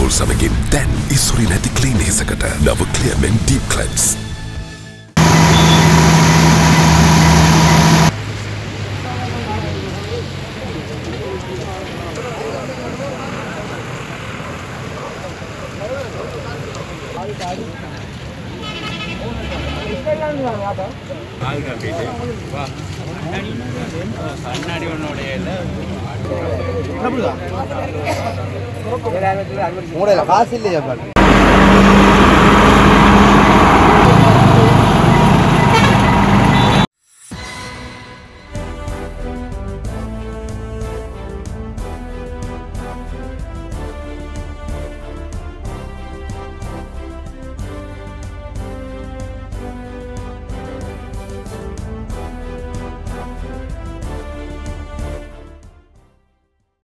ඇල්කොල් සමගින් දැන් ඉස්සුරි නැති ක්ලීන් හිසකට නව ක්ලියමෙන් ඩීප් කලන්ස් கண்ணாடி ஒன்னோடைய இல்லை மூடையில் காசு இல்லையா